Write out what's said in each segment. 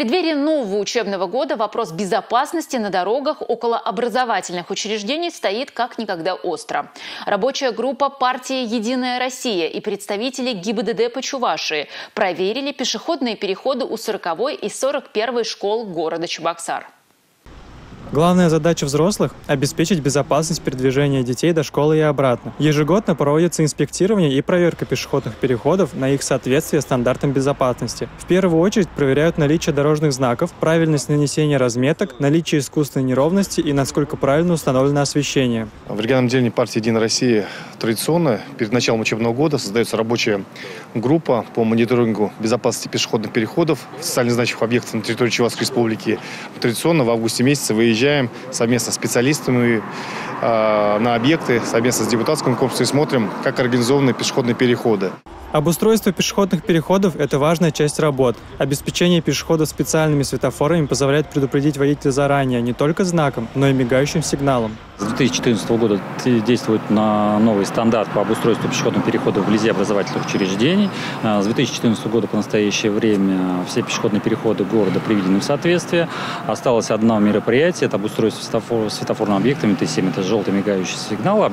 преддверии нового учебного года вопрос безопасности на дорогах около образовательных учреждений стоит как никогда остро. Рабочая группа партии «Единая Россия» и представители ГИБДД по Чувашии проверили пешеходные переходы у 40 и 41 школ города Чебоксар. Главная задача взрослых – обеспечить безопасность передвижения детей до школы и обратно. Ежегодно проводится инспектирование и проверка пешеходных переходов на их соответствие стандартам безопасности. В первую очередь проверяют наличие дорожных знаков, правильность нанесения разметок, наличие искусственной неровности и насколько правильно установлено освещение. В региональном отделении партии «Единая Россия» традиционно перед началом учебного года создается рабочая группа по мониторингу безопасности пешеходных переходов в социально значимых объектах на территории Чувашской Республики. Традиционно в августе месяце выезжаем совместно с специалистами э, на объекты, совместно с депутатским корпусом и смотрим, как организованы пешеходные переходы. Обустройство пешеходных переходов – это важная часть работ. Обеспечение пешеходов специальными светофорами позволяет предупредить водителя заранее не только знаком, но и мигающим сигналом. С 2014 года действует на новый стандарт по обустройству пешеходных переходов вблизи образовательных учреждений. А, с 2014 года по настоящее время все пешеходные переходы города приведены в соответствие. Осталось одно мероприятие – это обустройство светофор, светофорным объектами Т7. Это желтый мигающий сигнал, а,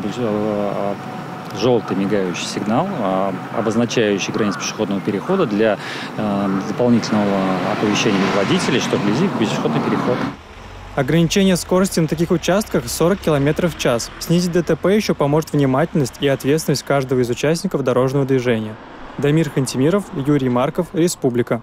желтый мигающий сигнал, а, обозначающий границу пешеходного перехода для а, дополнительного оповещения водителей, что вблизи пешеходный переход. Ограничение скорости на таких участках 40 км в час. Снизить ДТП еще поможет внимательность и ответственность каждого из участников дорожного движения. Дамир Хантимиров, Юрий Марков, Республика.